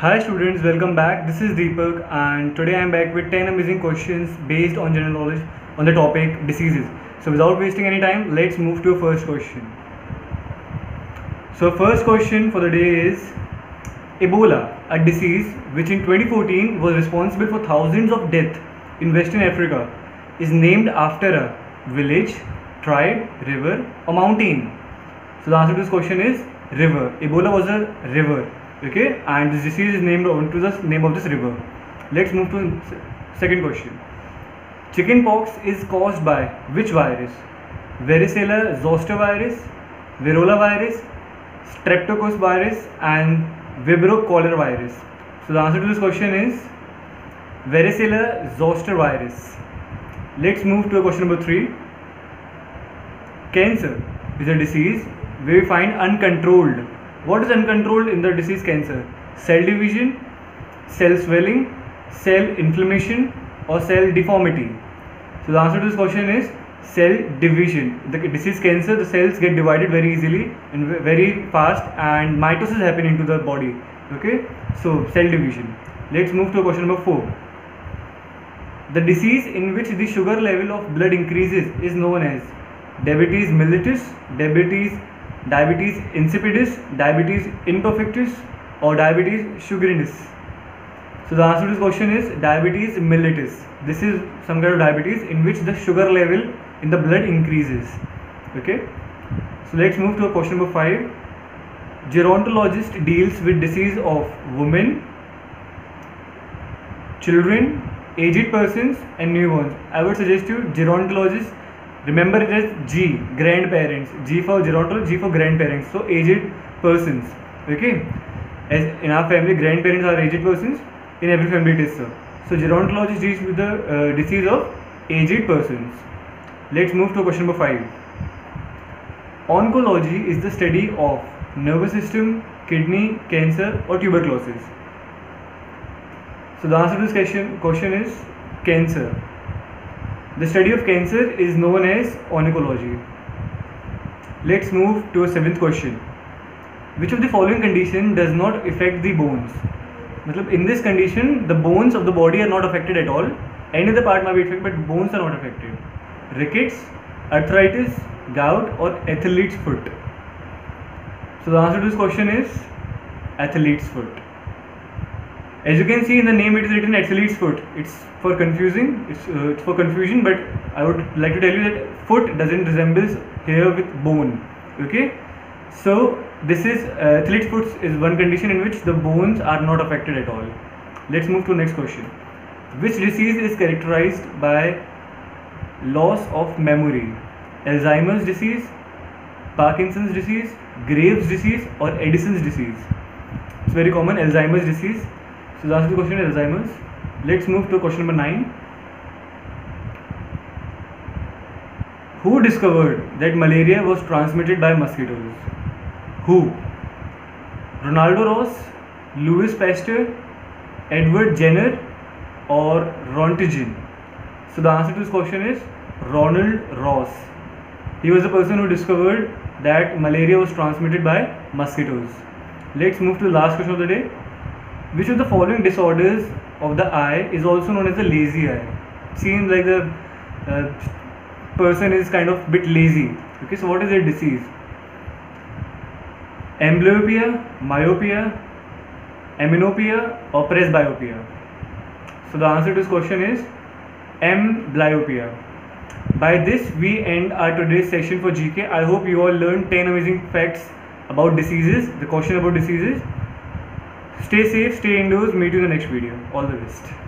Hi students, welcome back. This is Deepak and today I am back with 10 amazing questions based on general knowledge on the topic diseases. So without wasting any time, let's move to first question. So first question for the day is Ebola, a disease which in 2014 was responsible for thousands of deaths in Western Africa, is named after a village, tribe, river or mountain. So the answer to this question is river. Ebola was a river okay and this disease is named onto the name of this river. Let's move to second question. Chickenpox is caused by which virus? Varicella zoster virus variola virus streptococcus virus and vibrio cholera virus. So the answer to this question is varicella zoster virus. Let's move to question number 3 cancer is a disease where we find uncontrolled what is uncontrolled in the disease cancer? Cell division, cell swelling, cell inflammation or cell deformity. So the answer to this question is cell division. The disease cancer, the cells get divided very easily and very fast and mitosis happen into the body. Okay, so cell division. Let's move to question number 4. The disease in which the sugar level of blood increases is known as diabetes mellitus, diabetes diabetes insipidus, diabetes imperfectus or diabetes sugarinus. So the answer to this question is diabetes mellitus. This is some kind of diabetes in which the sugar level in the blood increases. Okay. So let's move to question number 5. Gerontologist deals with disease of women, children, aged persons and newborns. I would suggest you gerontologist Remember it as G, grandparents. G for gerontologist, G for grandparents. So aged persons. Okay. As in our family, grandparents are aged persons. In every family it is so. So gerontologist deals with the uh, disease of aged persons. Let's move to question number 5. Oncology is the study of nervous system, kidney, cancer or tuberculosis. So the answer to this question, question is cancer. The study of cancer is known as oncology. Let's move to a seventh question. Which of the following condition does not affect the bones? In this condition, the bones of the body are not affected at all. Any other part might be affected, but bones are not affected. Rickets, arthritis, gout, or athlete's foot. So the answer to this question is athlete's foot. As you can see in the name, it is written athlete's foot. It's for confusing it's, uh, it's for confusion but I would like to tell you that foot doesn't resemble hair with bone okay? So this is uh, athlete foot is one condition in which the bones are not affected at all. Let's move to next question. Which disease is characterized by loss of memory? Alzheimer's disease Parkinson's disease Graves disease or Addison's disease? It's very common Alzheimer's disease so to the question is Alzheimer's. Let's move to question number 9 who discovered that malaria was transmitted by mosquitoes? Who? Ronaldo ross louis pasteur edward jenner or rontgen so the answer to this question is ronald ross. He was the person who discovered that malaria was transmitted by mosquitoes. Let's move to the last question of the day which of the following disorders of the eye is also known as the lazy eye. Seems like the uh, person is kind of bit lazy. Okay, so what is a disease? Amblyopia, myopia, amblyopia or presbyopia? So the answer to this question is amblyopia. By this we end our today's session for GK. I hope you all learned 10 amazing facts about diseases, the question about diseases. Stay safe, stay indoors, meet you in the next video. All the best.